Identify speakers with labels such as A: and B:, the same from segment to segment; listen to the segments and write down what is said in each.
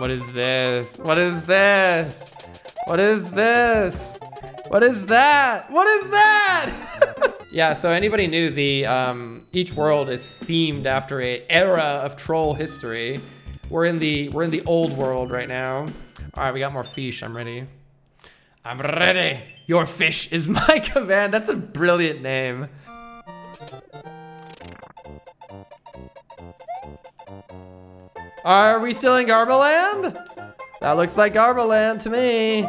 A: What is this? What is this? What is this? What is that? What is that? yeah, so anybody knew the um, each world is themed after a era of troll history. We're in the we're in the old world right now. All right, we got more fish. I'm ready. I'm ready. Your fish is my command. That's a brilliant name. Are we still in Garbaland? That looks like Garbaland to me.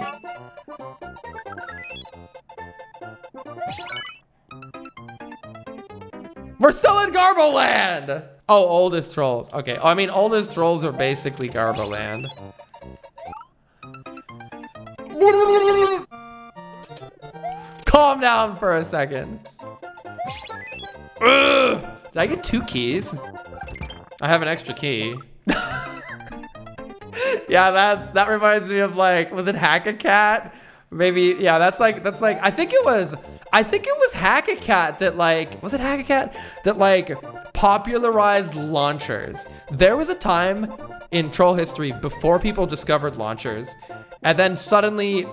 A: We're still in Garboland! Oh, oldest trolls. Okay, I mean, oldest trolls are basically Garboland. Calm down for a second. Ugh. Did I get two keys? I have an extra key. yeah, that's that reminds me of like, was it Hack a Cat? Maybe, yeah, that's like, that's like, I think it was, I think it was Hack a Cat that like, was it Hack a Cat? That like popularized launchers. There was a time in troll history before people discovered launchers, and then suddenly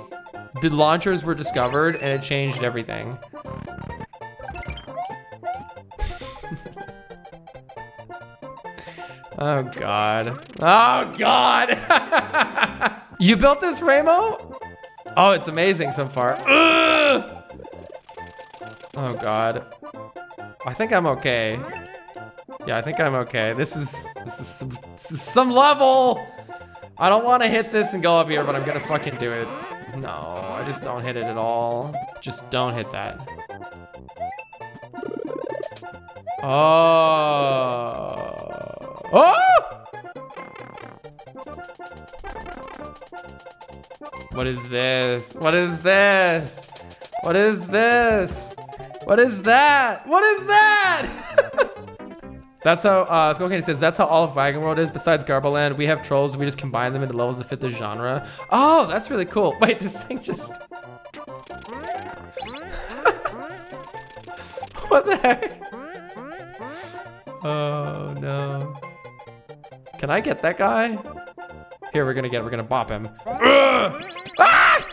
A: the launchers were discovered and it changed everything. Oh God. Oh God. you built this, Ramo? Oh, it's amazing so far. Ugh! Oh God. I think I'm okay. Yeah, I think I'm okay. This is this is some, this is some level. I don't want to hit this and go up here, but I'm gonna fucking do it. No, I just don't hit it at all. Just don't hit that. Oh. Oh! What is this? What is this? What is this? What is that? What is that? that's how, uh, Skullcandy says, that's how all of Wagon World is. Besides Garboland, we have trolls. We just combine them into levels that fit the genre. Oh, that's really cool. Wait, this thing just... Can I get that guy? Here, we're gonna get, we're gonna bop him. Ah!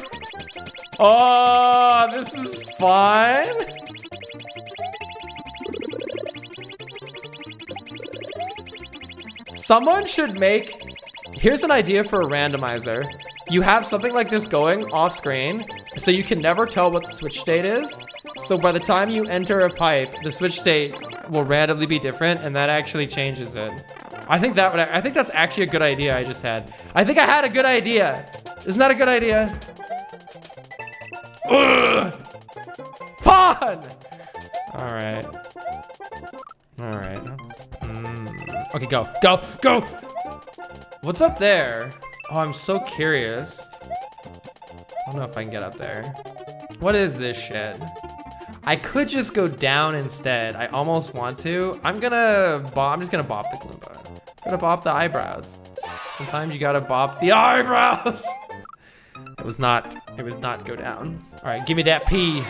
A: Oh, this is fine. Someone should make, here's an idea for a randomizer. You have something like this going off screen, so you can never tell what the switch state is. So by the time you enter a pipe, the switch state will randomly be different, and that actually changes it. I think that would, I think that's actually a good idea I just had. I think I had a good idea. Isn't that a good idea? Ugh. Fun! All right. All right. Mm. Okay, go, go, go! What's up there? Oh, I'm so curious. I don't know if I can get up there. What is this shit? I could just go down instead. I almost want to. I'm gonna I'm just gonna bop the Goomba. Gonna bop the eyebrows. Sometimes you gotta bop the eyebrows. It was not, it was not go down. All right, give me that pee.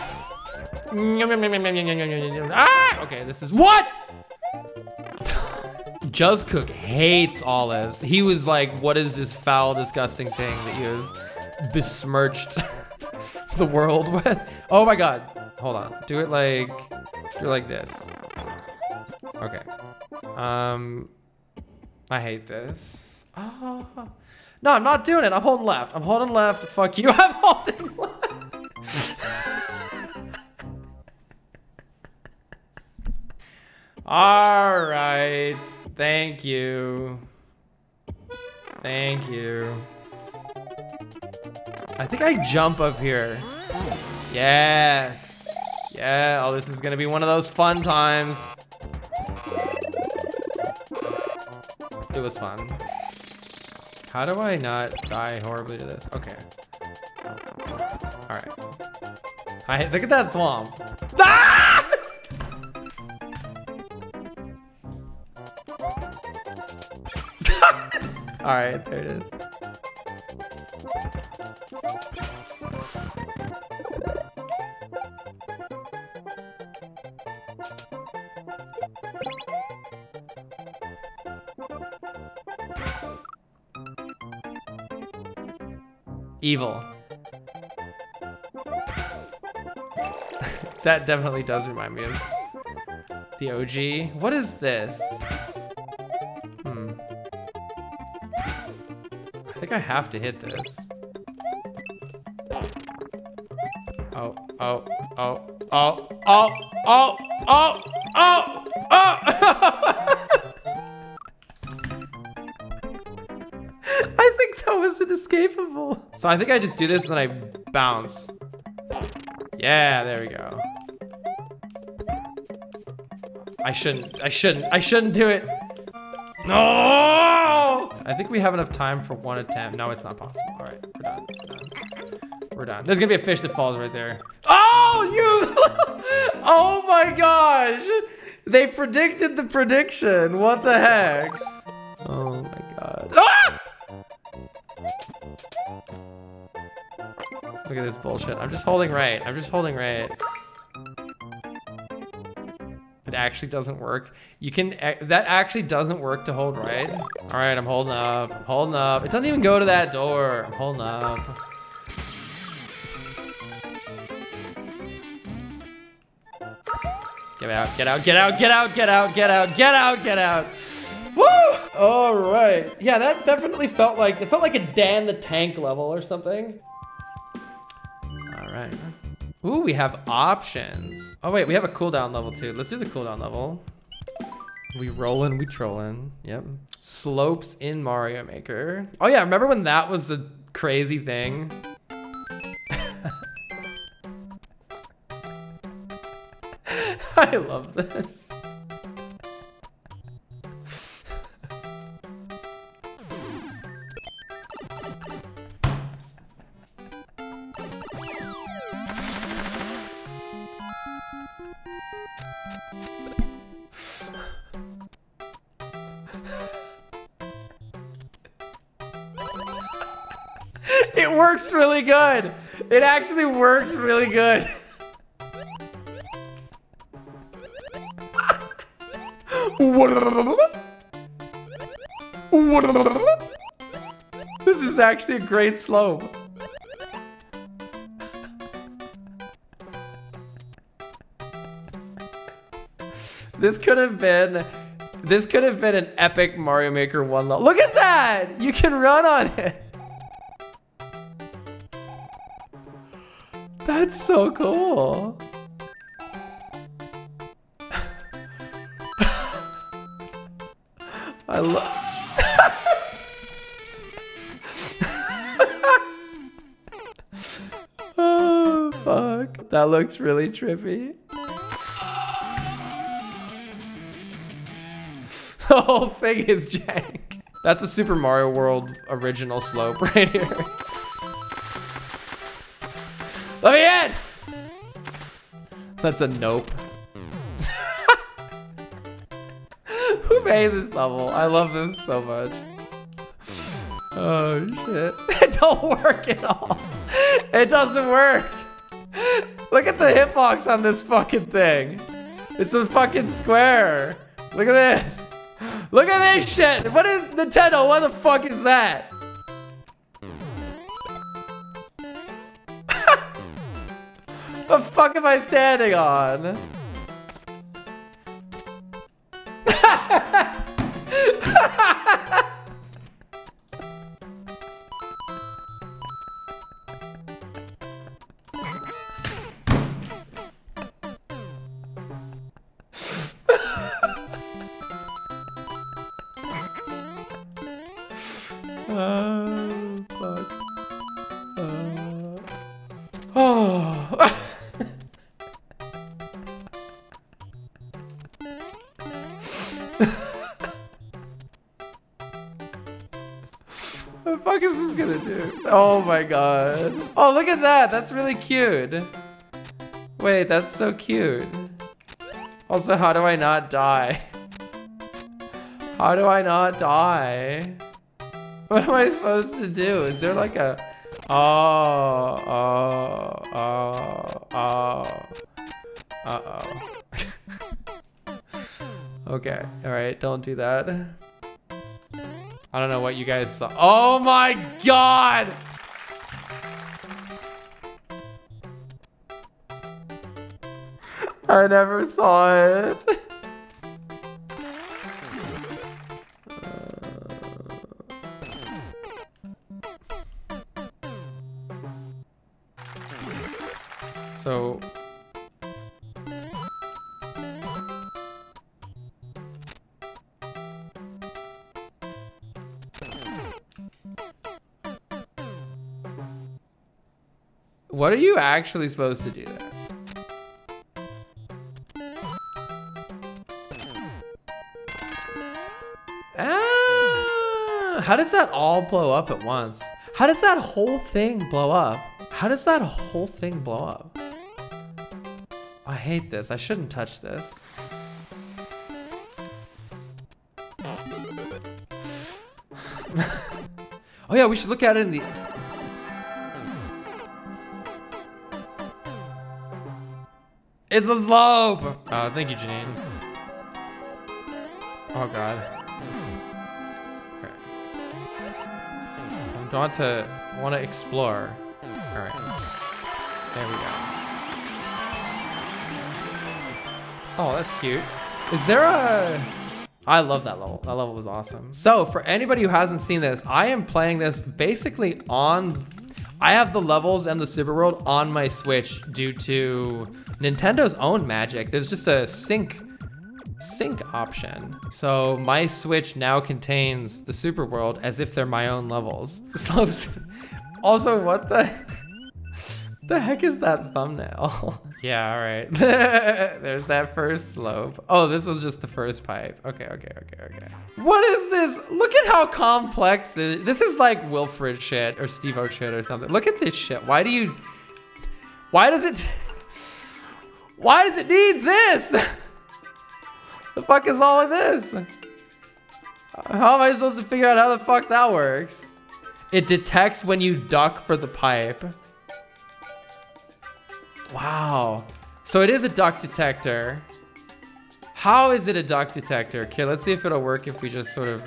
A: Ah! Okay, this is what? Juzcook hates olives. He was like, what is this foul, disgusting thing that you have besmirched the world with? Oh my God. Hold on. Do it like, do it like this. Okay. Um, I hate this. Oh. No, I'm not doing it. I'm holding left. I'm holding left. Fuck you. I'm holding left. All right. Thank you. Thank you. I think I jump up here. Yes. Yeah, oh, this is gonna be one of those fun times. It was fun. How do I not die horribly to this? Okay. All right. I look at that swamp. Ah! All right, there it is. Evil. that definitely does remind me of the OG. What is this? Hmm. I think I have to hit this. Oh, oh, oh, oh, oh, oh, So I think I just do this and then I bounce. Yeah, there we go. I shouldn't, I shouldn't, I shouldn't do it. No! I think we have enough time for one attempt. No, it's not possible. All right, we're done, we're done. We're done. There's gonna be a fish that falls right there. Oh, you! oh my gosh! They predicted the prediction. What the heck? Oh my Look at this bullshit. I'm just holding right. I'm just holding right. It actually doesn't work. You can, that actually doesn't work to hold right. All right, I'm holding up, I'm holding up. It doesn't even go to that door. I'm holding up. Get out, get out, get out, get out, get out, get out, get out, get out. Woo! All right. Yeah, that definitely felt like, it felt like a Dan the Tank level or something. Right. Ooh, we have options. Oh wait, we have a cooldown level too. Let's do the cooldown level. We rollin', we trollin'. Yep. Slopes in Mario Maker. Oh yeah, remember when that was a crazy thing? I love this. Really good. It actually works really good. This is actually a great slope. This could have been, this could have been an epic Mario Maker 1 level. Look at that! You can run on it. That's so cool. I love. oh fuck! That looks really trippy. The whole thing is jank. That's a Super Mario World original slope right here. Let me in! That's a nope. Who made this level? I love this so much. Oh shit. It don't work at all. It doesn't work. Look at the hitbox on this fucking thing. It's a fucking square. Look at this. Look at this shit. What is Nintendo? What the fuck is that? The fuck am I standing on? Oh my god. Oh, look at that. That's really cute. Wait, that's so cute. Also, how do I not die? How do I not die? What am I supposed to do? Is there like a... Oh, oh, oh, oh. Uh-oh. okay, alright, don't do that. I don't know what you guys saw. Oh my god! I never saw it. Are you actually supposed to do there? Ah, how does that all blow up at once? How does that whole thing blow up? How does that whole thing blow up? I hate this. I shouldn't touch this. oh yeah, we should look at it in the... It's a slope! Oh, thank you, Janine. Oh god. Okay. I want to want to explore. All right. There we go. Oh, that's cute. Is there a... I love that level. That level was awesome. So for anybody who hasn't seen this, I am playing this basically on... I have the levels and the Super World on my Switch due to Nintendo's own magic. There's just a sync sync option. So my Switch now contains the Super World as if they're my own levels. Also, what the the heck is that thumbnail? yeah, all right. There's that first slope. Oh, this was just the first pipe. Okay, okay, okay, okay. What is this? Look at how complex this is. This is like Wilfred shit or Steve-O shit or something. Look at this shit. Why do you... Why does it... Why does it need this? the fuck is all of this? How am I supposed to figure out how the fuck that works? It detects when you duck for the pipe. Wow. So it is a duck detector. How is it a duck detector? Okay, let's see if it'll work if we just sort of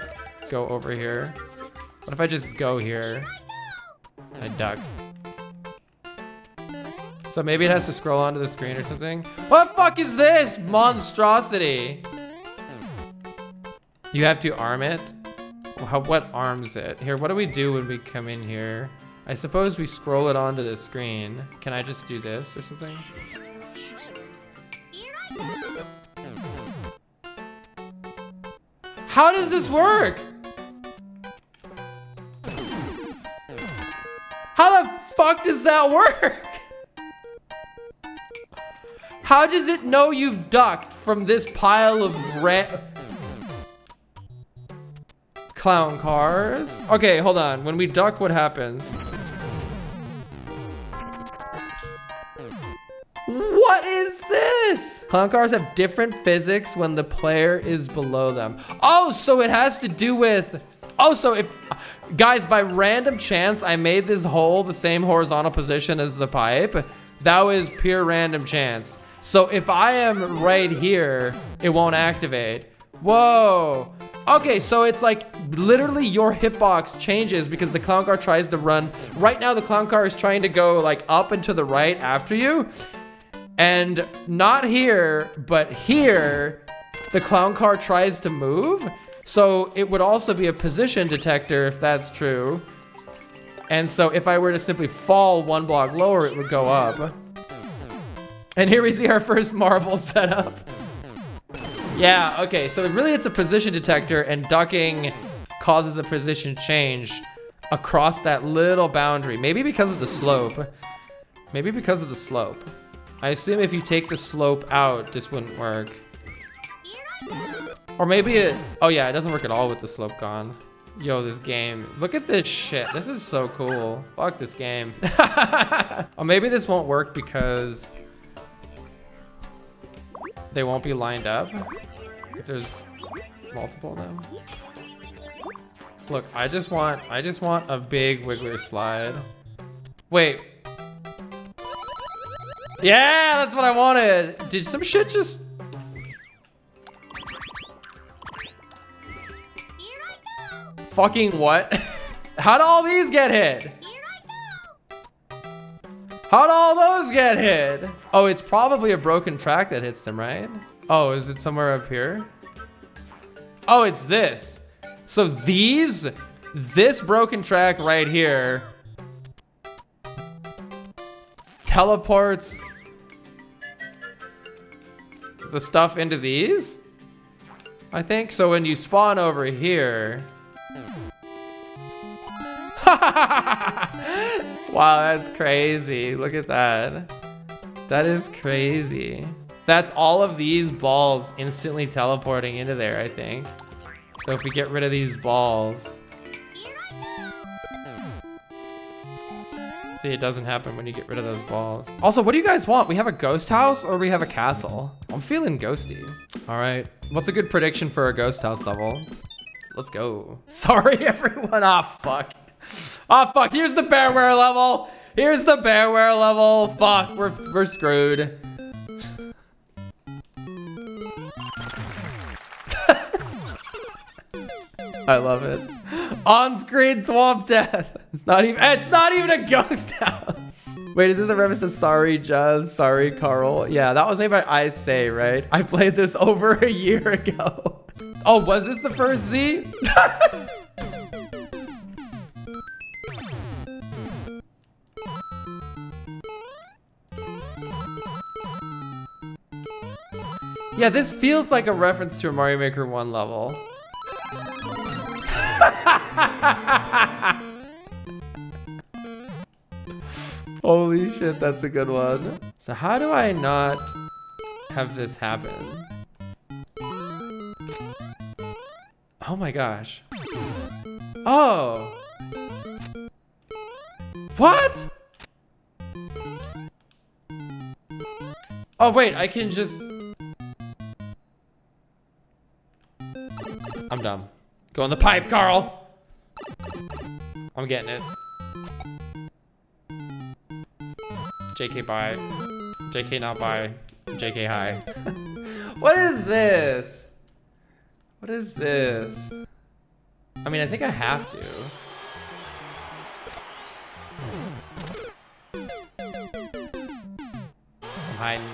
A: go over here. What if I just go here? I duck. So maybe it has to scroll onto the screen or something. What fuck is this monstrosity? You have to arm it? How, what arms it? Here, what do we do when we come in here? I suppose we scroll it onto the screen. Can I just do this or something? How does this work? How the fuck does that work? How does it know you've ducked from this pile of red clown cars? Okay, hold on. When we duck, what happens? What is this? Clown cars have different physics when the player is below them. Oh, so it has to do with... Oh, so if... Guys, by random chance, I made this hole the same horizontal position as the pipe. That was pure random chance. So if I am right here, it won't activate. Whoa. Okay, so it's like literally your hitbox changes because the clown car tries to run. Right now, the clown car is trying to go like up and to the right after you. And not here, but here, the clown car tries to move. So it would also be a position detector if that's true. And so if I were to simply fall one block lower, it would go up. And here we see our first marble setup. Yeah, okay, so really it's a position detector and ducking causes a position change across that little boundary. Maybe because of the slope. Maybe because of the slope. I assume if you take the slope out, this wouldn't work. Or maybe it, oh yeah, it doesn't work at all with the slope gone. Yo, this game. Look at this shit. This is so cool. Fuck this game. or maybe this won't work because they won't be lined up if there's multiple them. Look, I just want, I just want a big wiggler slide. Wait, yeah, that's what I wanted. Did some shit just... Fucking what? How'd all these get hit? How'd all those get hit? Oh, it's probably a broken track that hits them, right? Oh, is it somewhere up here? Oh, it's this. So these, this broken track right here teleports the stuff into these? I think. So when you spawn over here. wow, that's crazy. Look at that. That is crazy. That's all of these balls instantly teleporting into there, I think. So if we get rid of these balls. See, it doesn't happen when you get rid of those balls. Also, what do you guys want? We have a ghost house or we have a castle? I'm feeling ghosty. All right, what's a good prediction for a ghost house level? Let's go. Sorry, everyone. Ah, oh, fuck. Ah, oh, fuck. Here's the bearware level. Here's the bearware level. Fuck, we're, we're screwed. I love it. On-screen thwomp death. It's not even. It's not even a ghost house. Wait, is this a reference to Sorry Jazz? Sorry Carl? Yeah, that was made by I Say, right? I played this over a year ago. Oh, was this the first Z? yeah, this feels like a reference to a Mario Maker 1 level. Holy shit, that's a good one. So how do I not have this happen? Oh my gosh. Oh. What? Oh wait, I can just... I'm dumb. Go in the pipe, Carl. I'm getting it. JK bye. JK not bye. JK hi. what is this? What is this? I mean, I think I have to. I'm hiding.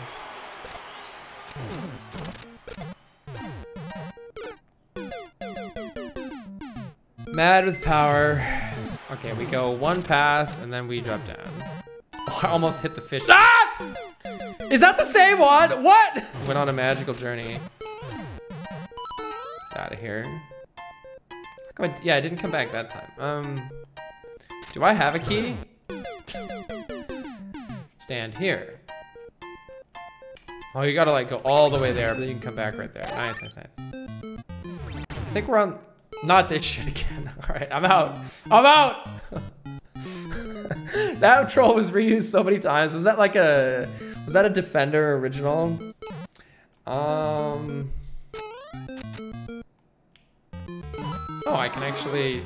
A: Mad with power. Okay, we go one pass and then we drop down. Oh, I almost hit the fish. Ah! Is that the same one? What? Went on a magical journey. Out of here. I, yeah, I didn't come back that time. Um, do I have a key? Stand here. Oh, you gotta like go all the way there, but then you can come back right there. Nice, nice, nice. I think we're on not this shit again. All right, I'm out. I'm out. that troll was reused so many times. Was that like a, was that a Defender original? Um. Oh, I can actually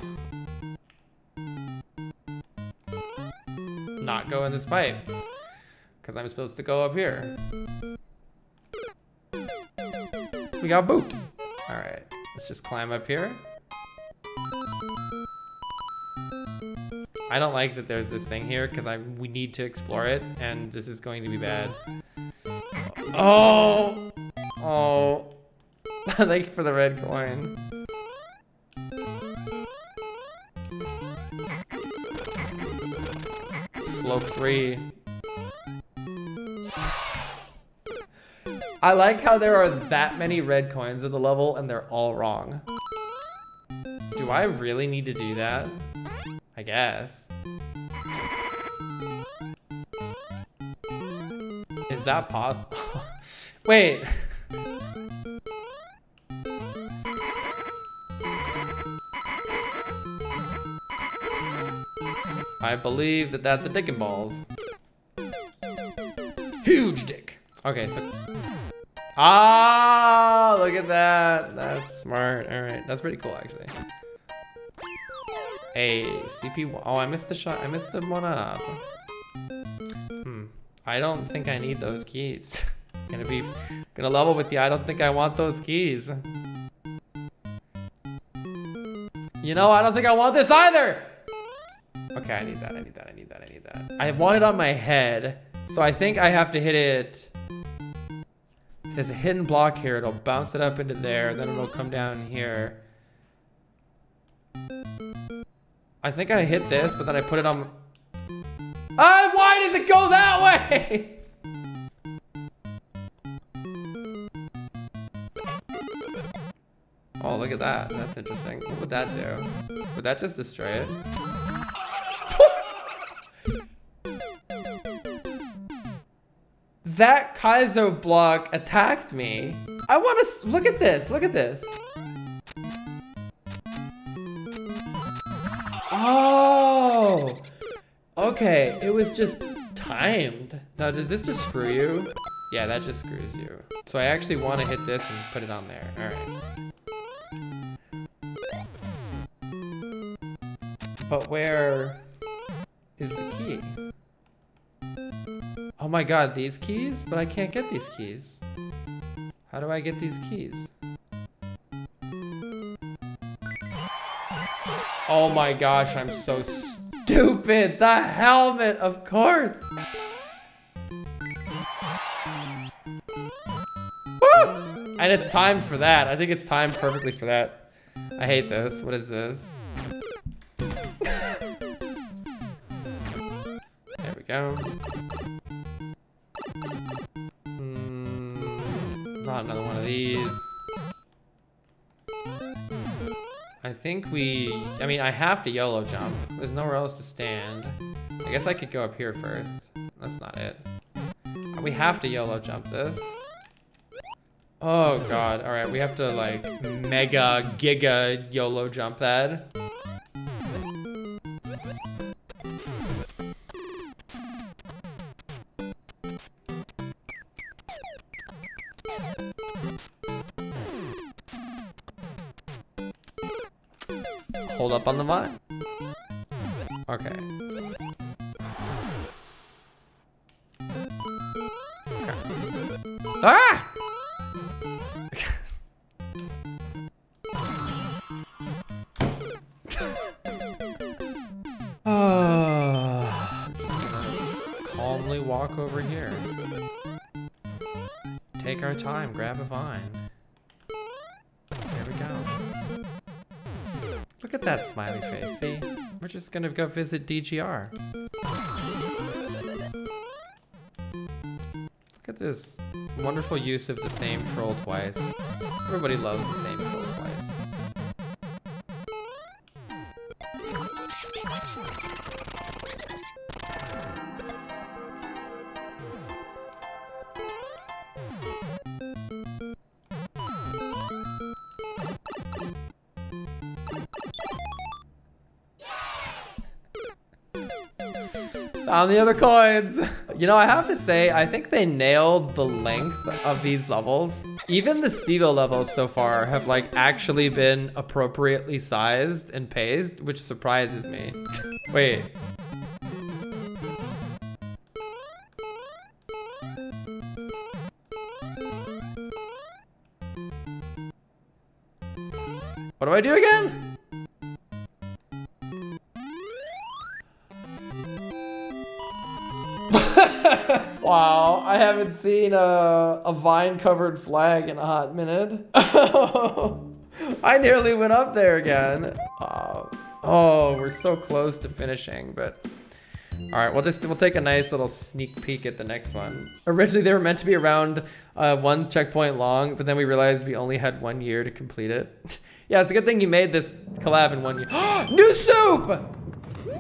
A: not go in this pipe because I'm supposed to go up here. We got boot. All right, let's just climb up here. I don't like that there's this thing here because I we need to explore it and this is going to be bad. Oh! Oh. Thank for the red coin. Slope 3. I like how there are that many red coins in the level and they're all wrong. Do I really need to do that? I guess. Is that possible? Wait. I believe that that's a dick and balls. Huge dick. Okay, so. Ah, look at that. That's smart. All right, that's pretty cool, actually. A CP. Oh, I missed the shot. I missed the one up. Hmm. I don't think I need those keys. gonna be gonna level with you. I don't think I want those keys. You know, I don't think I want this either. Okay, I need that, I need that, I need that, I need that. I want it on my head, so I think I have to hit it. If there's a hidden block here, it'll bounce it up into there, then it'll come down here. I think I hit this, but then I put it on... Ah, why does it go that way? Oh, look at that. That's interesting. What would that do? Would that just destroy it? that Kaizo block attacked me. I want to look at this. Look at this. Oh. Okay, it was just timed. Now, does this just screw you? Yeah, that just screws you. So I actually want to hit this and put it on there. All right. But where is the key? Oh my god, these keys? But I can't get these keys. How do I get these keys? Oh my gosh, I'm so stupid. The helmet, of course. Woo! And it's time for that. I think it's time perfectly for that. I hate this. What is this? Think we, I mean, I have to YOLO jump. There's nowhere else to stand. I guess I could go up here first. That's not it. We have to YOLO jump this. Oh god, alright, we have to like mega giga YOLO jump that. The vine. Smiley face, see? We're just gonna go visit DGR. Look at this wonderful use of the same troll twice. Everybody loves the same troll Found the other coins. You know, I have to say, I think they nailed the length of these levels. Even the Steve-O levels so far have like actually been appropriately sized and paced, which surprises me. Wait. What do I do again? Haven't seen a, a vine-covered flag in a hot minute. I nearly went up there again. Uh, oh, we're so close to finishing, but... All right, we'll just we'll take a nice little sneak peek at the next one. Originally, they were meant to be around uh, one checkpoint long, but then we realized we only had one year to complete it. yeah, it's a good thing you made this collab in one year. New soup!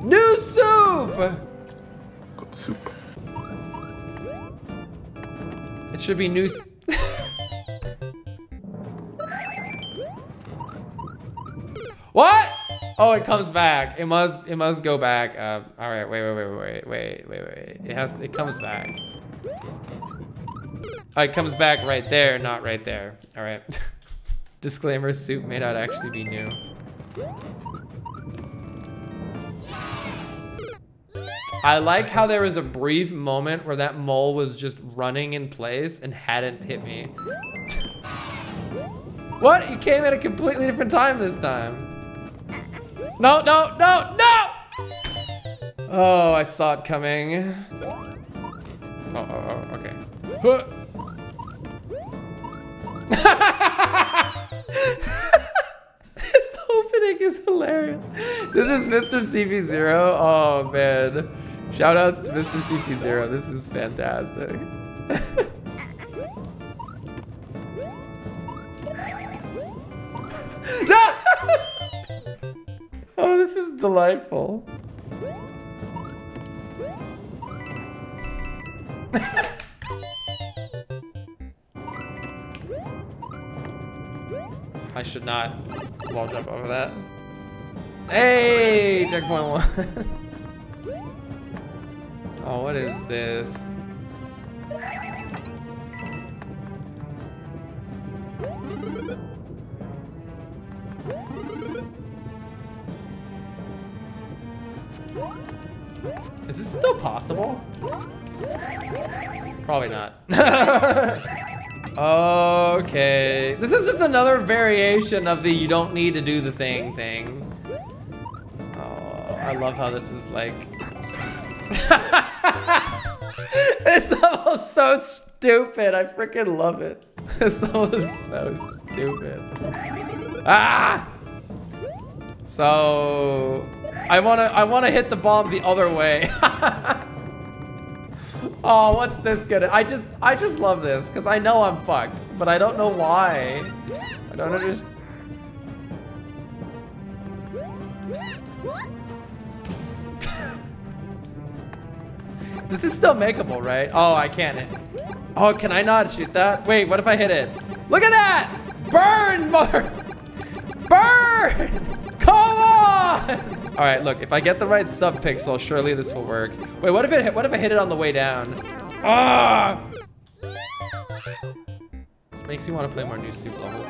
A: New soup!
B: Got soup.
A: It should be news. what? Oh, it comes back. It must. It must go back. Uh, all right. Wait. Wait. Wait. Wait. Wait. Wait. Wait. It has. It comes back. Oh, it comes back right there, not right there. All right. Disclaimer: soup may not actually be new. I like how there was a brief moment where that mole was just running in place and hadn't hit me. what? You came at a completely different time this time. No, no, no, no! Oh, I saw it coming. Oh, oh, oh okay. Huh. this opening is hilarious. This is Mr. CP0. Oh, man. Shout outs to Mr. CP0. This is fantastic. oh, this is delightful. I should not wall jump over that. Hey, checkpoint one. oh, what is this? Is this still possible? Probably not. okay. This is just another variation of the you don't need to do the thing thing. Oh, I love how this is like... this level is so stupid. I freaking love it. This level is so stupid. Ah! So... I wanna I wanna hit the bomb the other way. oh, what's this gonna? I just I just love this because I know I'm fucked, but I don't know why. I don't understand. This is still makeable, right? Oh, I can't. Oh, can I not shoot that? Wait, what if I hit it? Look at that! Burn, mother! Burn! Come on! All right, look, if I get the right sub-pixel, surely this will work. Wait, what if it what if I hit it on the way down? Ah! This makes me want to play more new soup levels.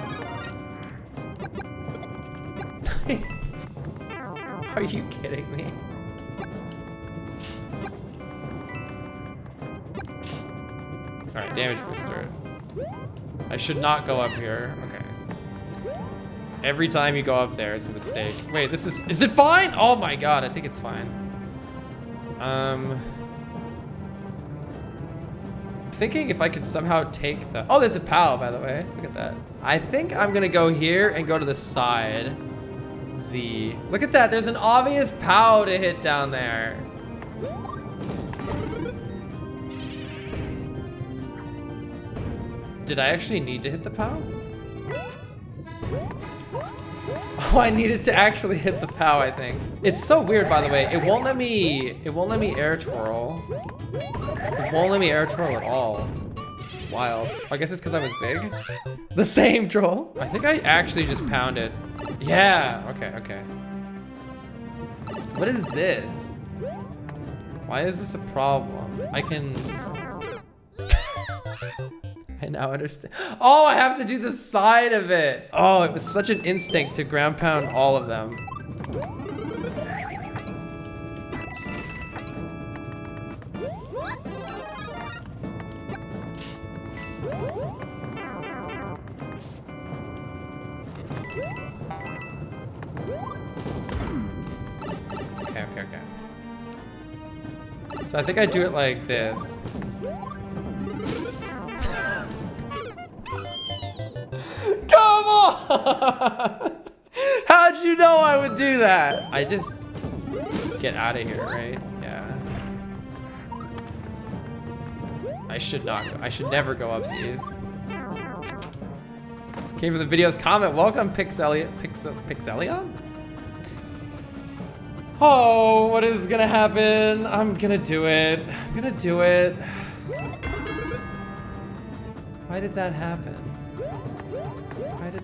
A: Are you kidding me? All right, damage booster. I should not go up here. Okay. Every time you go up there, it's a mistake. Wait, this is, is it fine? Oh my God, I think it's fine. Um, thinking if I could somehow take the, oh, there's a POW, by the way. Look at that. I think I'm gonna go here and go to the side. Z. Look at that, there's an obvious POW to hit down there. Did I actually need to hit the POW? Oh, I needed to actually hit the POW, I think. It's so weird, by the way. It won't let me, it won't let me air twirl. It won't let me air twirl at all. It's wild. Oh, I guess it's because I was big. The same troll. I think I actually just pounded. Yeah, okay, okay. What is this? Why is this a problem? I can I now understand. Oh, I have to do the side of it. Oh, it was such an instinct to ground pound all of them. Okay, okay, okay. So I think I do it like this. How'd you know I would do that? I just get out of here, right? Yeah. I should not go. I should never go up these. Came for the video's comment. Welcome, Pixelia. Pixel, Pixelion? Oh, what is gonna happen? I'm gonna do it. I'm gonna do it. Why did that happen?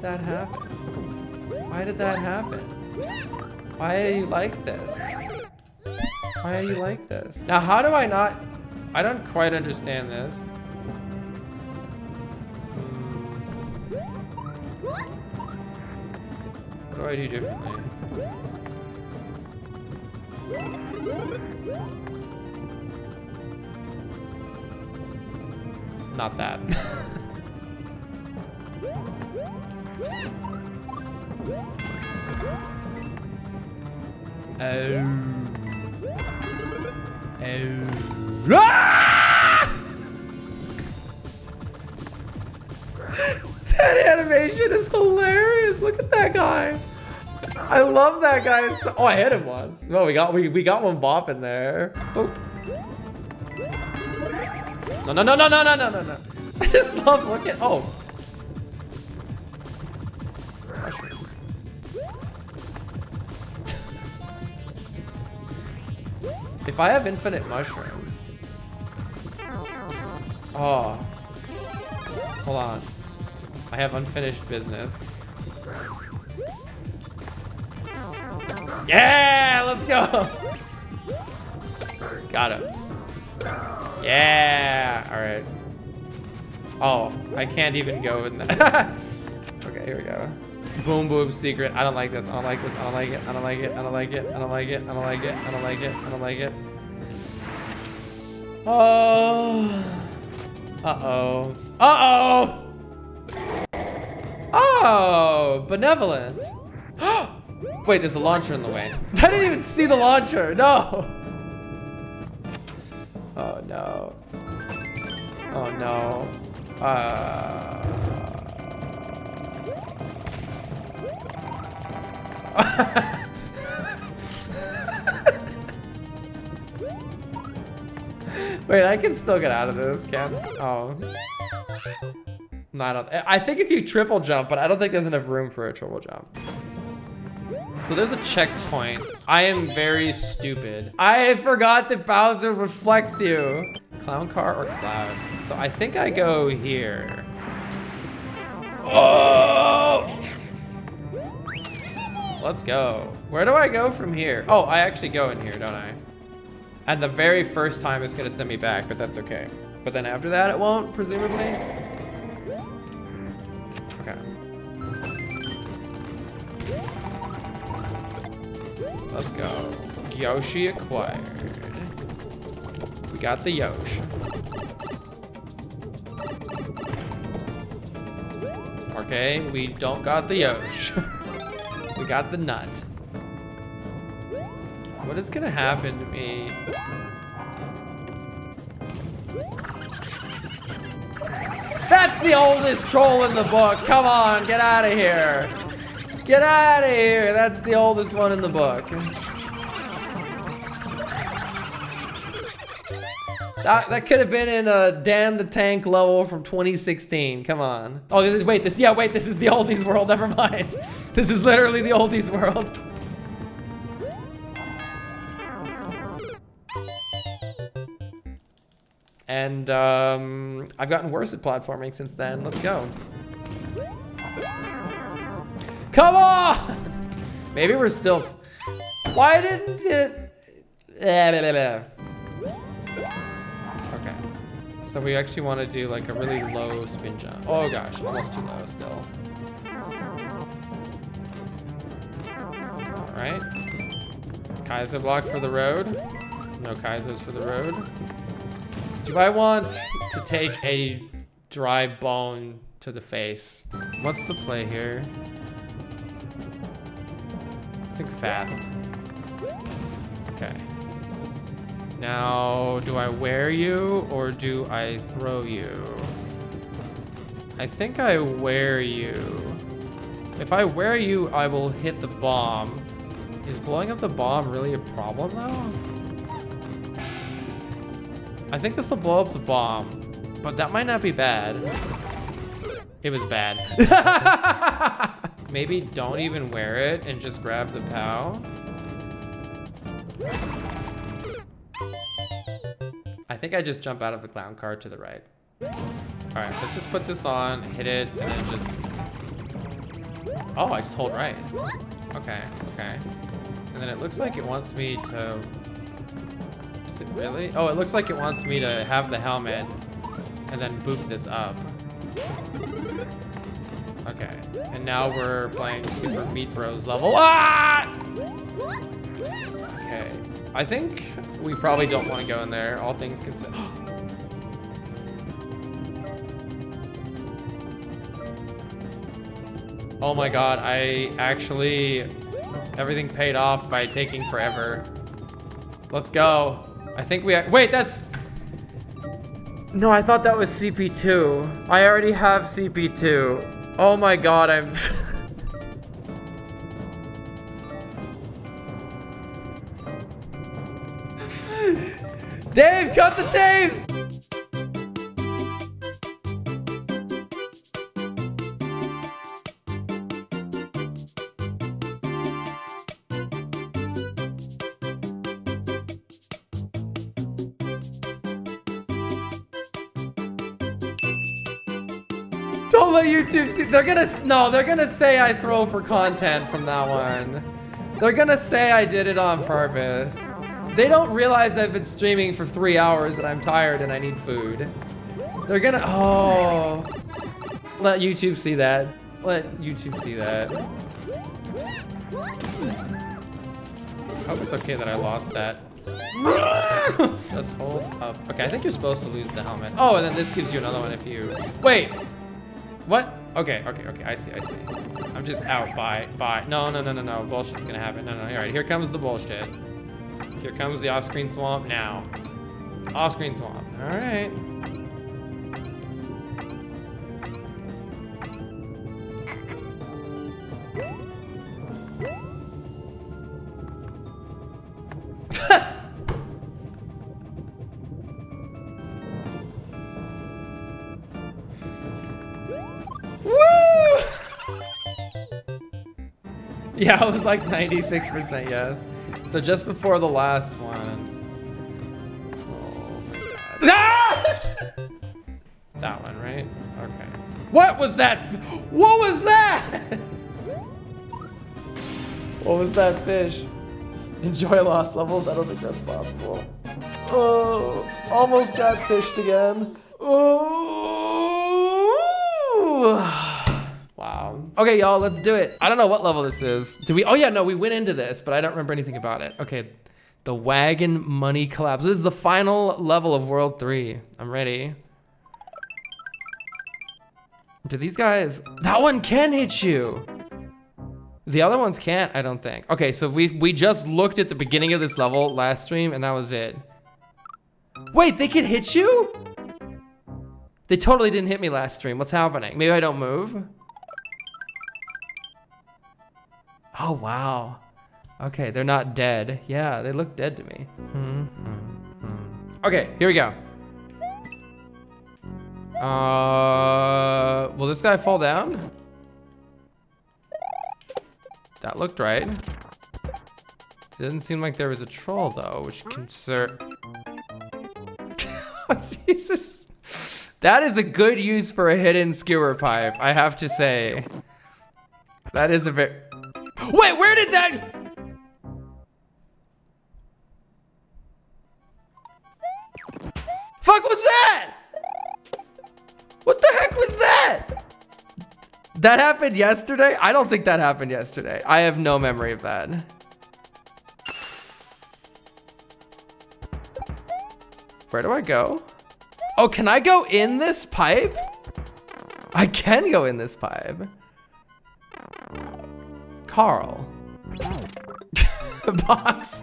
A: That happen? Why did that happen? Why are you like this? Why are you like this? Now, how do I not... I don't quite understand this. What do I do differently? Not that. Oh. Oh. Ah! that animation is hilarious. Look at that guy. I love that guy. So oh, I hit him once. No, we got we, we got one bop in there. Boop. No, no, no, no, no, no, no, no, no. I just love looking. Oh. If I have infinite mushrooms. Oh. Hold on. I have unfinished business. Yeah, let's go. Got him. Yeah, all right. Oh, I can't even go in that. okay, here we go. Boom boom secret. I don't like this. I don't like this. I don't like it. I don't like it. I don't like it. I don't like it. I don't like it. I don't like it. I don't like it. Oh. Uh-oh. Uh-oh. Oh, benevolent. Wait, there's a launcher in the way. I didn't even see the launcher. No. Oh no. Oh no. Uh. Wait, I can still get out of this, can? Oh. No, I don't. I think if you triple jump, but I don't think there's enough room for a triple jump. So there's a checkpoint. I am very stupid. I forgot that Bowser reflects you. Clown car or cloud? So I think I go here. Oh! Let's go. Where do I go from here? Oh, I actually go in here, don't I? And the very first time it's gonna send me back, but that's okay. But then after that it won't, presumably? Okay. Let's go. Yoshi acquired. We got the Yoshi. Okay, we don't got the Yoshi. we got the nut. What is gonna happen to me? That's the oldest troll in the book. Come on, get out of here. Get out of here. That's the oldest one in the book. That, that could have been in a Dan the Tank level from 2016. Come on. Oh, this, wait, this, yeah, wait, this is the oldies world. Never mind. This is literally the oldies world. And um, I've gotten worse at platforming since then. Let's go. Come on! Maybe we're still... Why didn't it... Eh, So we actually want to do like a really low spin jump. Oh gosh, almost too low still. Alright. Kaizo block for the road. No Kaizos for the road. Do I want to take a dry bone to the face? What's the play here? I think fast. Okay. Now, do I wear you or do I throw you? I think I wear you. If I wear you, I will hit the bomb. Is blowing up the bomb really a problem though? I think this will blow up the bomb, but that might not be bad. It was bad. Maybe don't even wear it and just grab the POW. I think I just jump out of the clown car to the right. All right, let's just put this on, hit it, and then just... Oh, I just hold right. Okay, okay. And then it looks like it wants me to... Does it really? Oh, it looks like it wants me to have the helmet and then boop this up. Okay, and now we're playing Super Meat Bros level. Ah! Okay, I think we probably don't want to go in there, all things considered. oh my god, I actually, everything paid off by taking forever. Let's go. I think we, wait, that's, no, I thought that was CP2. I already have CP2. Oh my god, I'm... Don't YouTube see. They're gonna no. They're gonna say I throw for content from that one. They're gonna say I did it on purpose. They don't realize I've been streaming for three hours and I'm tired and I need food. They're gonna oh. Let YouTube see that. Let YouTube see that. Oh, it's okay that I lost that. Just hold up. Okay, I think you're supposed to lose the helmet. Oh, and then this gives you another one if you... Wait! What? Okay, okay, okay, I see, I see. I'm just out by, by. No, no, no, no, no, bullshit's gonna happen. No, no, all right, here comes the bullshit. Here comes the off-screen thwomp now. Off-screen thwomp, all Yeah, I was like 96% yes. So just before the last one. Oh my god. Ah! That one, right? Okay. What was that? What was that? What was that fish? Enjoy lost levels? I don't think that's possible. Oh, almost got fished again. Oh. Wow. Okay, y'all, let's do it. I don't know what level this is. Did we? Oh yeah, no, we went into this, but I don't remember anything about it. Okay, the wagon money collapse. This is the final level of World 3. I'm ready. Do these guys, that one can hit you. The other ones can't, I don't think. Okay, so we we just looked at the beginning of this level last stream and that was it. Wait, they can hit you? They totally didn't hit me last stream. What's happening? Maybe I don't move? Oh, wow. Okay, they're not dead. Yeah, they look dead to me. Hmm, hmm, hmm. Okay, here we go. Uh, will this guy fall down? That looked right. Didn't seem like there was a troll though, which can serve. Jesus. That is a good use for a hidden skewer pipe, I have to say. That is a very... Wait, where did that... Fuck was that? What the heck was that? That happened yesterday? I don't think that happened yesterday. I have no memory of that. Where do I go? Oh, can I go in this pipe? I can go in this pipe. Carl. Box.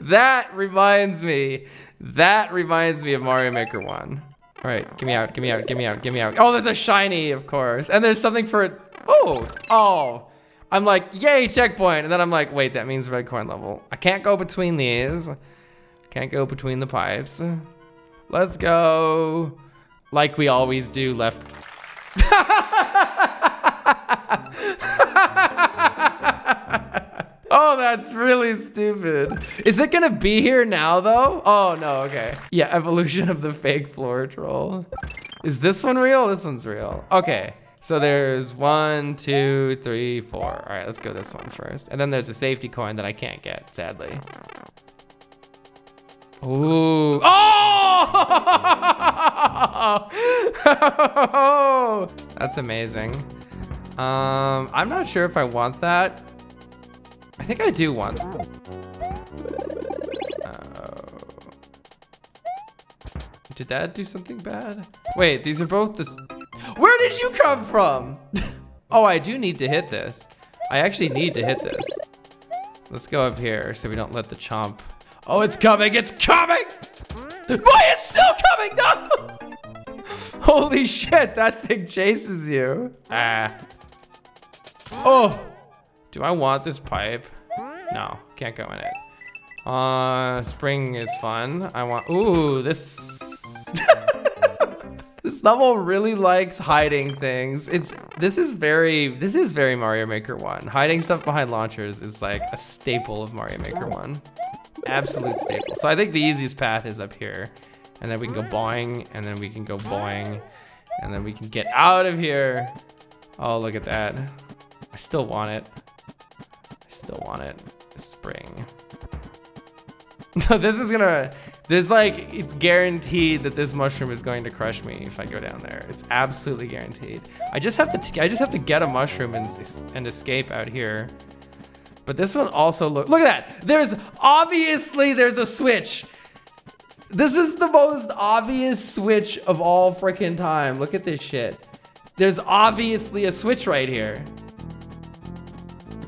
A: that reminds me. That reminds me of Mario Maker 1. All right, give me out, give me out, give me out, give me out. Oh, there's a shiny, of course. And there's something for it. Oh, oh. I'm like, yay, checkpoint. And then I'm like, wait, that means red coin level. I can't go between these. Can't go between the pipes. Let's go like we always do left. oh, that's really stupid. Is it gonna be here now though? Oh no, okay. Yeah, evolution of the fake floor troll. Is this one real? This one's real. Okay. So there's one, two, three, four. All right, let's go this one first. And then there's a safety coin that I can't get, sadly. Ooh. Oh! oh! That's amazing. Um, I'm not sure if I want that. I think I do want that. Oh. Did that do something bad? Wait, these are both the... Where did you come from? oh, I do need to hit this. I actually need to hit this. Let's go up here so we don't let the chomp Oh, it's coming. It's coming. Boy, it's still coming. No. Holy shit, that thing chases you. Ah. Oh. Do I want this pipe? No, can't go in it. Uh, spring is fun. I want, ooh, this. this level really likes hiding things. It's, this is very, this is very Mario Maker 1. Hiding stuff behind launchers is like a staple of Mario Maker 1. Absolute staple. So I think the easiest path is up here. And then we can go boing, and then we can go boing, and then we can get out of here. Oh, look at that. I still want it. I still want it. Spring. No, this is gonna, this like, it's guaranteed that this mushroom is going to crush me if I go down there. It's absolutely guaranteed. I just have to, I just have to get a mushroom and, and escape out here. But this one also look, look at that. There's obviously, there's a switch. This is the most obvious switch of all freaking time. Look at this shit. There's obviously a switch right here.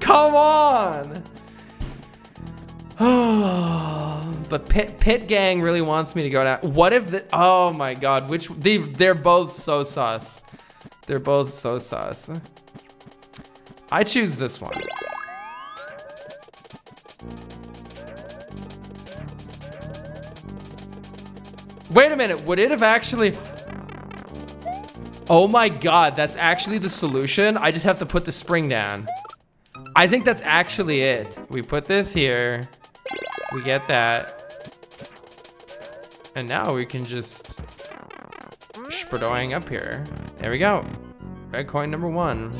A: Come on. but Pit Pit Gang really wants me to go down. What if the, oh my god, which they they're both so sus. They're both so sus. I choose this one. Wait a minute, would it have actually Oh my god, that's actually the solution. I just have to put the spring down. I think that's actually it. We put this here. We get that. And now we can just spredoing up here. There we go. Red coin number one.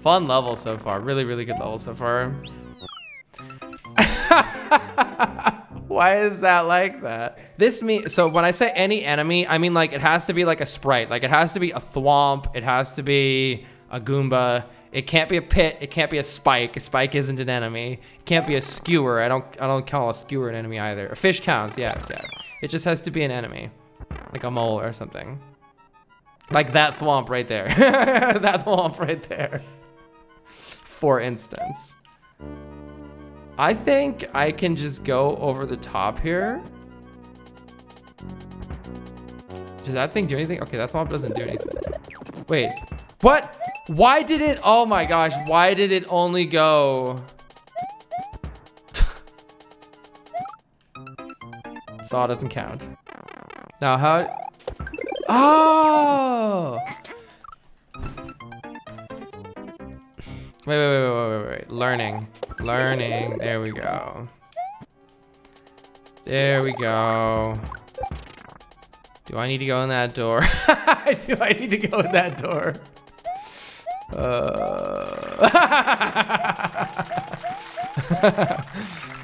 A: Fun level so far. Really, really good level so far. Why is that like that? This me so when I say any enemy, I mean like it has to be like a sprite. Like it has to be a thwomp. It has to be a Goomba. It can't be a pit. It can't be a spike. A spike isn't an enemy. It can't be a skewer. I don't I don't call a skewer an enemy either. A fish counts, yes, yes. It just has to be an enemy. Like a mole or something. Like that thwomp right there. that thwomp right there. For instance. I think I can just go over the top here. Does that thing do anything? Okay, that thwomp doesn't do anything. Wait, what? Why did it, oh my gosh, why did it only go? Saw doesn't count. Now how, oh! Wait, wait, wait, wait, wait, wait, learning, learning, there we go. There we go. Do I need to go in that door? Do I need to go in that door? Uh,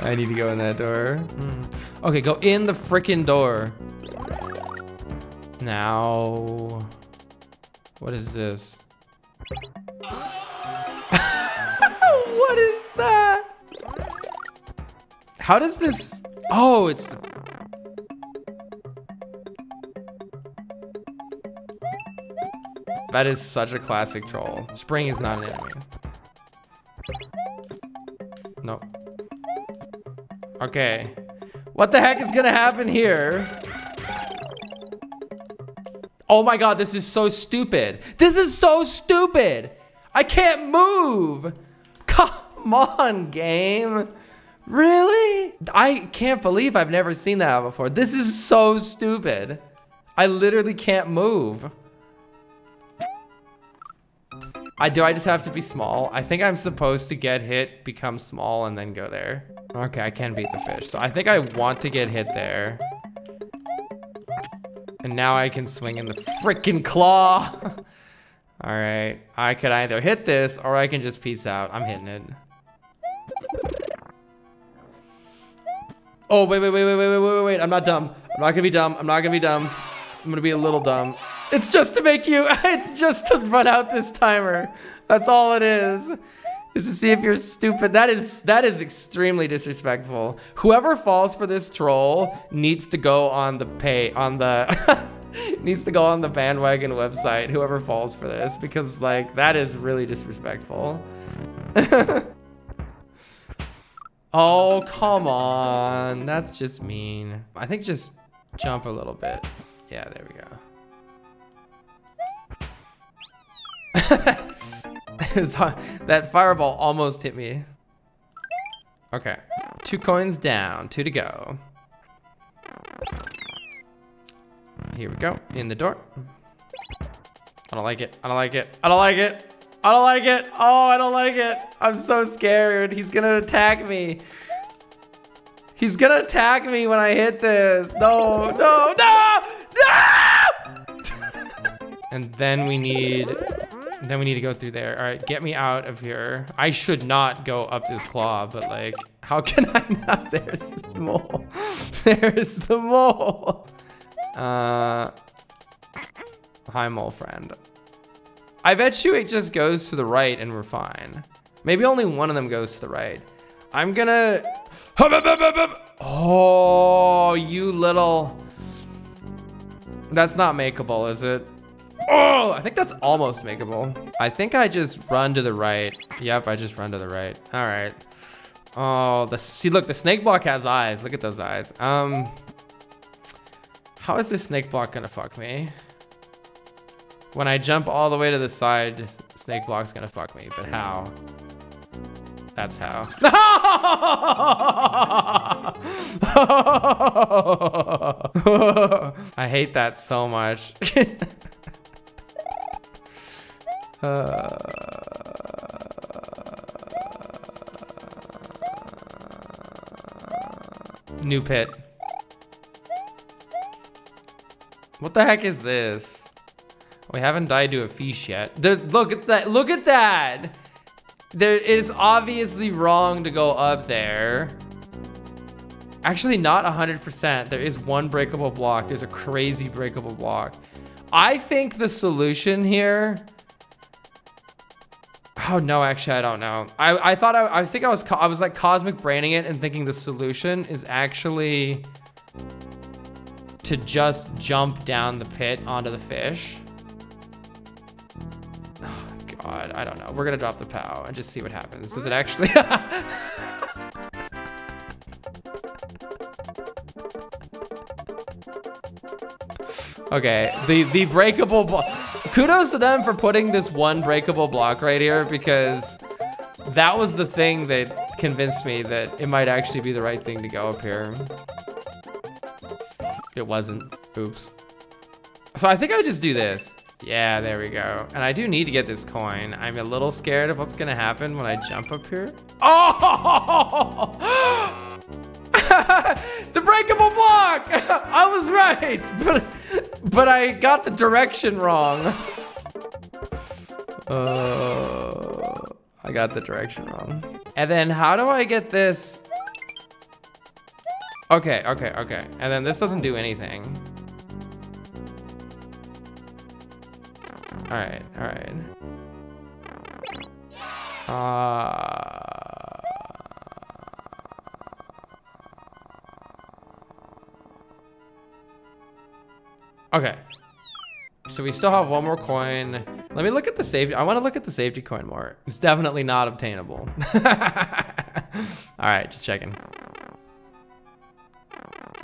A: I need to go in that door. Mm. Okay, go in the freaking door. Now, what is this? what is that? How does this? Oh, it's That is such a classic troll. Spring is not an enemy. No. Okay. What the heck is gonna happen here? Oh my god, this is so stupid. This is so stupid. I can't move. Come on, game. Really? I can't believe I've never seen that before. This is so stupid. I literally can't move. I do I just have to be small? I think I'm supposed to get hit, become small, and then go there. Okay, I can beat the fish. So I think I want to get hit there. And now I can swing in the freaking claw. All right, I could either hit this or I can just peace out. I'm hitting it. Oh, wait, wait, wait, wait, wait, wait, wait, wait. I'm not dumb. I'm not gonna be dumb. I'm not gonna be dumb. I'm gonna be a little dumb. It's just to make you, it's just to run out this timer. That's all it is. Is to see if you're stupid. That is, that is extremely disrespectful. Whoever falls for this troll needs to go on the pay, on the, needs to go on the Banned Wagon website, whoever falls for this, because like, that is really disrespectful. Oh, come on. That's just mean. I think just jump a little bit. Yeah, there we go. that fireball almost hit me. Okay, two coins down, two to go. Here we go, in the door. I don't like it, I don't like it, I don't like it. I don't like it. Oh, I don't like it. I'm so scared. He's gonna attack me. He's gonna attack me when I hit this. No, no, no, no! and then we need, then we need to go through there. All right, get me out of here. I should not go up this claw, but like, how can I not? There's the mole. There's the mole. Uh, hi, mole friend. I bet you it just goes to the right and we're fine. Maybe only one of them goes to the right. I'm gonna... Oh, you little... That's not makeable, is it? Oh, I think that's almost makeable. I think I just run to the right. Yep, I just run to the right. All right. Oh, the see, look, the snake block has eyes. Look at those eyes. Um, how is this snake block gonna fuck me? When I jump all the way to the side, snake block's gonna fuck me, but how? That's how. I hate that so much. uh... New pit. What the heck is this? We haven't died to a fish yet. There's, look at that. Look at that. There is obviously wrong to go up there. Actually, not 100%. There is one breakable block. There's a crazy breakable block. I think the solution here... Oh, no, actually, I don't know. I, I thought I, I think I was, I was like cosmic braining it and thinking the solution is actually to just jump down the pit onto the fish. Oh, God, I don't know. We're gonna drop the POW and just see what happens. Does it actually? okay, the the breakable block. Kudos to them for putting this one breakable block right here because that was the thing that convinced me that it might actually be the right thing to go up here. It wasn't. Oops. So I think I just do this. Yeah, there we go. And I do need to get this coin. I'm a little scared of what's gonna happen when I jump up here. Oh! the breakable block! I was right, but, but I got the direction wrong. Uh, I got the direction wrong. And then how do I get this? Okay, okay, okay. And then this doesn't do anything. All right, all right. Uh... Okay. So we still have one more coin. Let me look at the safety. I want to look at the safety coin more. It's definitely not obtainable. All right, just checking.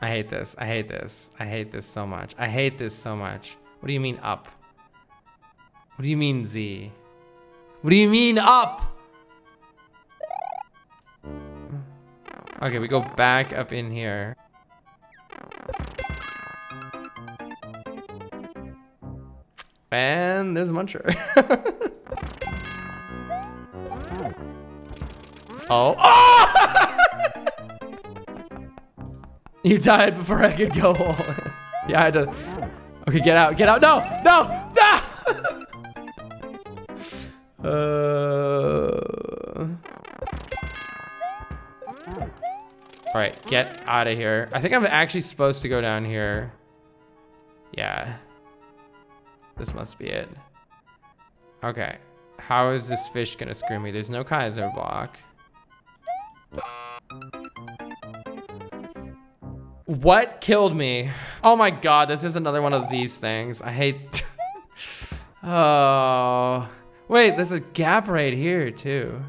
A: I hate this. I hate this. I hate this so much. I hate this so much. What do you mean up? What do you mean Z? What do you mean up? Okay, we go back up in here. And there's a muncher. oh. oh! you died before I could go. yeah, I had to. Okay, get out, get out. No, No, no, Uh... All right, get out of here. I think I'm actually supposed to go down here. Yeah. This must be it. Okay. How is this fish gonna screw me? There's no Kaizo block. What killed me? Oh my god, this is another one of these things. I hate... oh... Wait, there's a gap right here too.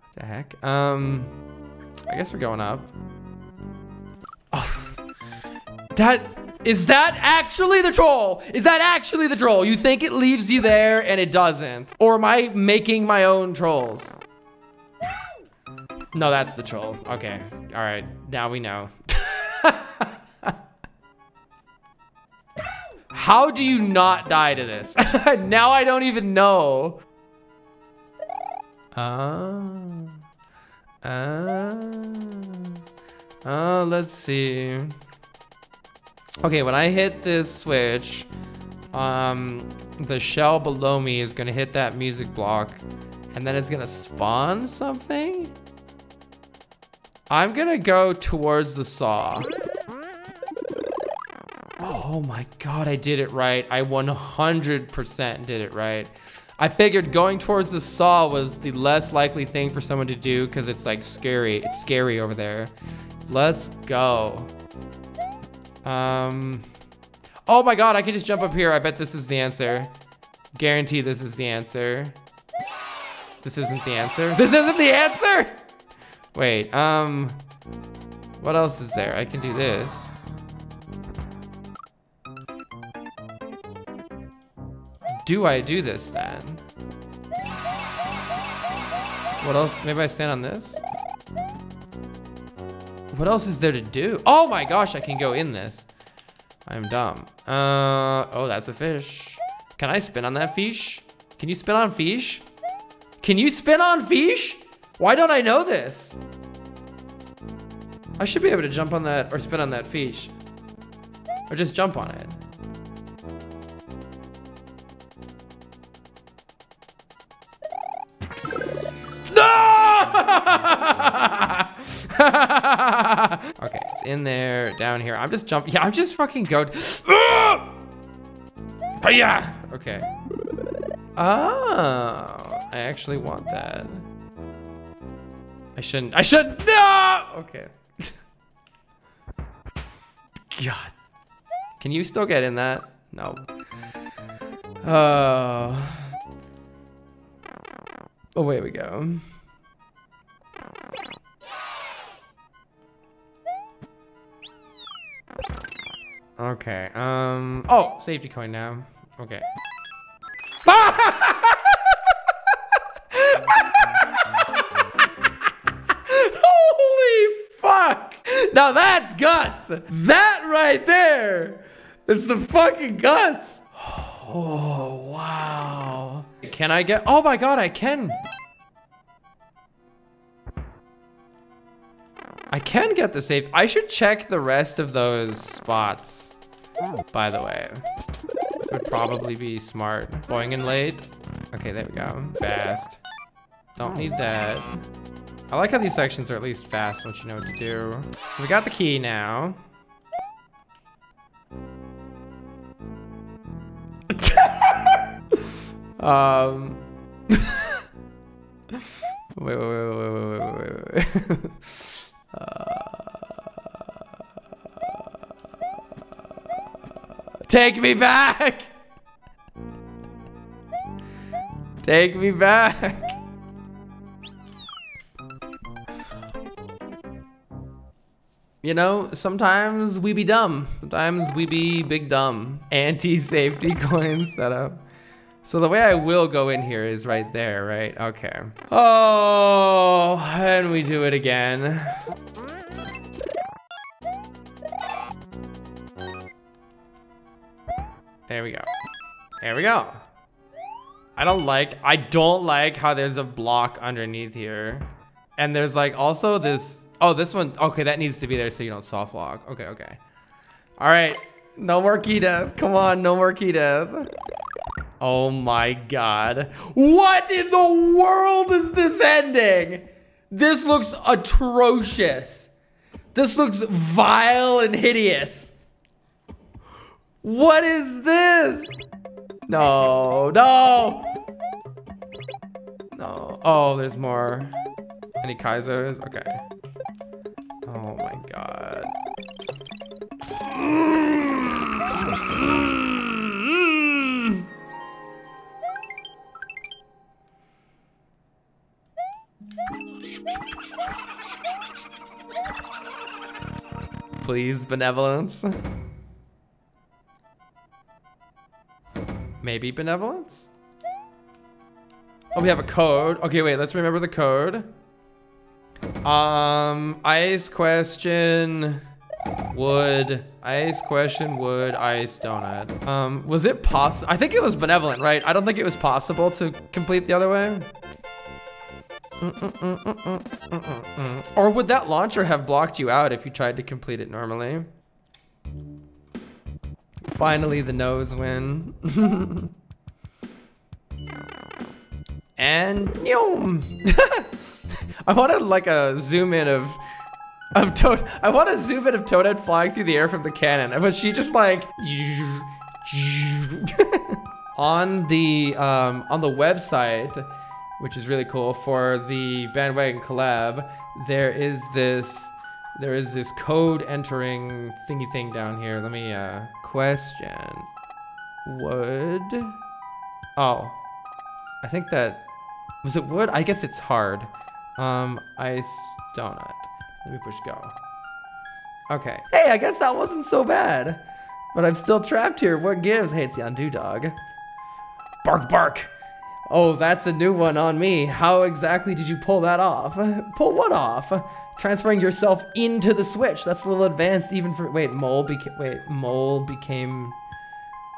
A: What the heck? Um, I guess we're going up. Oh, that is that actually the troll? Is that actually the troll? You think it leaves you there and it doesn't? Or am I making my own trolls? No, that's the troll. Okay. All right. Now we know. How do you not die to this? now I don't even know. Oh. Oh. Oh, let's see. Okay, when I hit this switch, um, the shell below me is gonna hit that music block, and then it's gonna spawn something? I'm gonna go towards the saw. Oh my god, I did it right. I 100% did it right. I figured going towards the saw was the less likely thing for someone to do because it's like scary. It's scary over there. Let's go. Um, oh my god, I can just jump up here. I bet this is the answer. Guarantee this is the answer. This isn't the answer. This isn't the answer? Wait, um, what else is there? I can do this. Do I do this then? What else? Maybe I stand on this? What else is there to do? Oh my gosh, I can go in this. I'm dumb. Uh, oh, that's a fish. Can I spin on that fish? Can you spin on fish? Can you spin on fish? Why don't I know this? I should be able to jump on that or spin on that fish. Or just jump on it. okay, it's in there, down here. I'm just jumping. Yeah, I'm just fucking going. yeah. Okay. Oh, I actually want that. I shouldn't. I shouldn't. No. Okay. God. Can you still get in that? No. Oh, oh wait we go. Okay, um, oh, safety coin now. Okay. Holy fuck! Now that's guts! That right there is some fucking guts! Oh, wow. Can I get, oh my god, I can. I can get the safe. I should check the rest of those spots, by the way. it Would probably be smart. Going in late. Okay, there we go. Fast. Don't need that. I like how these sections are at least fast once you know what to do. So we got the key now. um. wait, wait, wait, wait, wait, wait, wait, wait. Take me back! Take me back! You know, sometimes we be dumb. Sometimes we be big dumb. Anti-safety coin setup. So the way I will go in here is right there, right? Okay. Oh, and we do it again. We go. There we go. I don't like, I don't like how there's a block underneath here. And there's like also this, oh, this one, okay, that needs to be there so you don't soft lock. Okay, okay. All right, no more key death. Come on, no more key death. Oh my God. What in the world is this ending? This looks atrocious. This looks vile and hideous. What is this? No, no. No. Oh, there's more. Any Kaizos? Okay. Oh my god. Please, benevolence. Maybe benevolence? Oh, we have a code. Okay, wait, let's remember the code. Um, ice question, wood, ice question, wood, ice donut. Um, was it possible? I think it was benevolent, right? I don't think it was possible to complete the other way. Or would that launcher have blocked you out if you tried to complete it normally? Finally, the nose win. and I wanted like a zoom in of of Toad. I want to zoom in of Toadette flying through the air from the cannon, but she just like on the um, on the website, which is really cool for the Banned Wagon collab. There is this there is this code entering thingy thing down here. Let me uh question. Would oh, I think that was it wood. I guess it's hard. Um, ice donut. Let me push go. Okay. Hey, I guess that wasn't so bad. But I'm still trapped here. What gives? Hey, it's the undo dog. Bark, bark. Oh, that's a new one on me. How exactly did you pull that off? Pull what off? Transferring yourself into the switch. That's a little advanced even for, wait, mole became, wait, mole became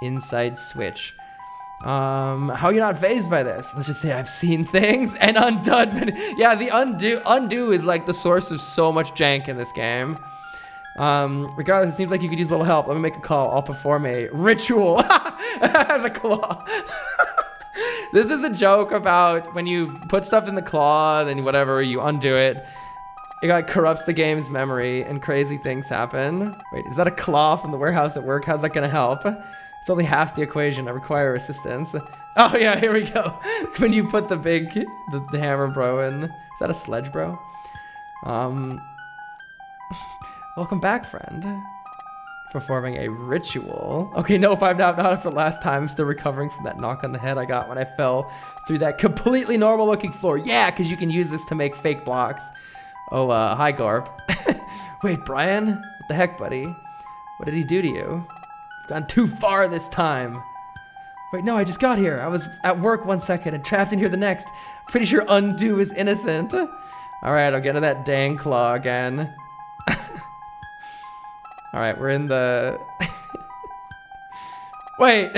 A: inside switch. Um, how are you not phased by this? Let's just say I've seen things and undone. yeah, the undo undo is like the source of so much jank in this game. Um, regardless, it seems like you could use a little help. Let me make a call. I'll perform a ritual. the claw. this is a joke about when you put stuff in the claw and whatever, you undo it. It like corrupts the game's memory and crazy things happen. Wait, is that a claw from the warehouse at work? How's that gonna help? It's only half the equation. I require assistance. Oh yeah, here we go. when you put the big, the, the hammer bro in. Is that a sledge bro? Um, welcome back, friend. Performing a ritual. Okay, nope, I'm not, not for last time. I'm still recovering from that knock on the head I got when I fell through that completely normal looking floor. Yeah, because you can use this to make fake blocks. Oh, uh, hi, Gorp. Wait, Brian? What the heck, buddy? What did he do to you? Gone too far this time. Wait, no, I just got here. I was at work one second and trapped in here the next. Pretty sure Undo is innocent. All right, I'll get to that dang claw again. All right, we're in the... Wait.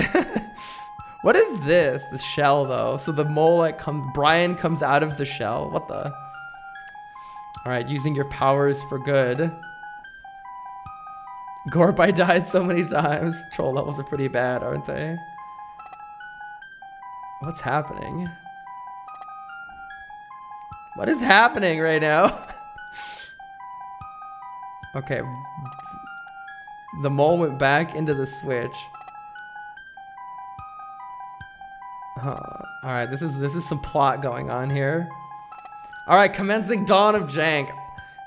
A: what is this? The shell, though. So the mole like, comes... Brian comes out of the shell. What the... All right, using your powers for good. Gorp, I died so many times. Troll levels are pretty bad, aren't they? What's happening? What is happening right now? okay. The mole went back into the switch. Huh. All right, this is this is some plot going on here. All right, commencing Dawn of Jank.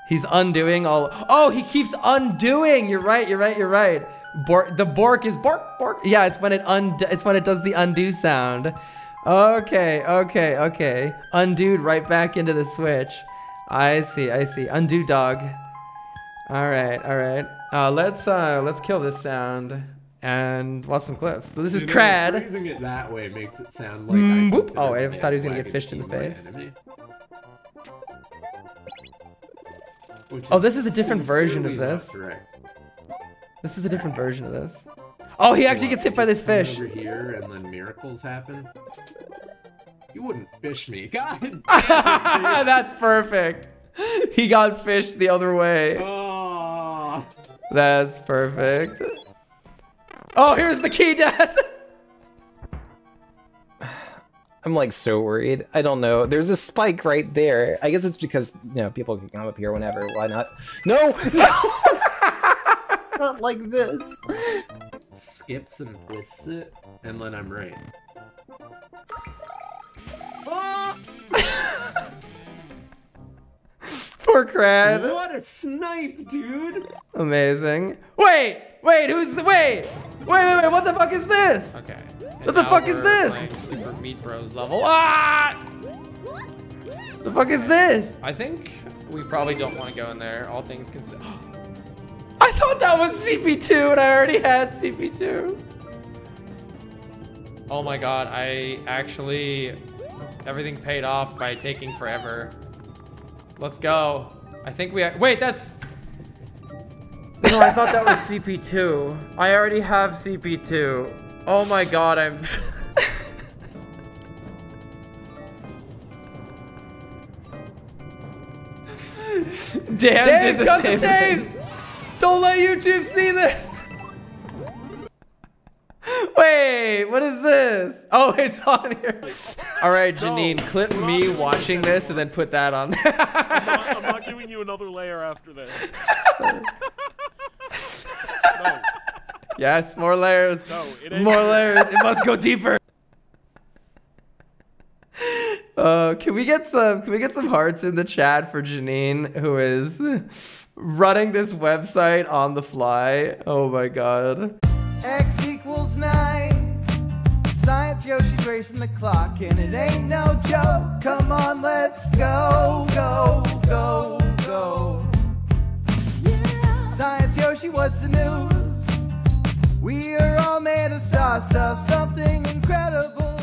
A: He's undoing all. Oh, he keeps undoing. You're right. You're right. You're right. Bork, the bork is bork bork. Yeah, it's when it und. It's when it does the undo sound. Okay. Okay. Okay. Undued right back into the switch. I see. I see. Undo dog. All right. All right. Uh, let's uh, let's kill this sound and watch some clips. So this is Crad.
C: Phrasing it that way makes it sound like.
A: Mm, oh, I thought he was gonna get fished in the face. Oh, this is a different version of this. This is a different version of this. Oh, he actually gets hit by this fish.
C: Over here, and then miracles happen. You wouldn't fish me, God.
A: That's perfect. He got fished the other way.
C: Oh.
A: That's perfect. Oh, here's the key, Dad.
D: I'm like so worried. I don't know. There's a spike right there. I guess it's because you know people can come up here whenever. Why not? No, no, not like this.
C: Skips and twists it, and then I'm right.
A: Poor Crad.
C: What a snipe, dude!
A: Amazing. Wait, wait, who's the wait? Wait, wait, wait, what the fuck is this? Okay. What the fuck is this? Super Meat Bros level. Ah! The fuck is this? I think we probably don't want to go in there, all things considered. I thought that was CP2 and I already had CP2. Oh my god, I actually... Everything paid off by taking forever. Let's go. I think we... Wait, that's... No, I thought that was CP2. I already have CP2. Oh my god, I'm... Dan
E: Dave,
A: did the
E: cut the
A: same thing.
E: tapes! Don't let YouTube see this!
A: Wait, what is this? Oh, it's on here. All right,
F: No,
A: Janine, clip me watching
F: this.
A: this and then put that on
F: I'm not, I'm not giving you another layer after this. no,
A: yes, more layers.
F: no, it ain't.
A: More layers. It must go deeper. Uh, can we get some? Can we get some hearts in the chat for Janine, who is running this website on the fly? Oh my god.
G: X equals nine. Science Yoshi's racing the clock, and it ain't no joke. Come on, let's go, go, go, go science, Yoshi, what's the news. We are all made of star stuff, something incredible.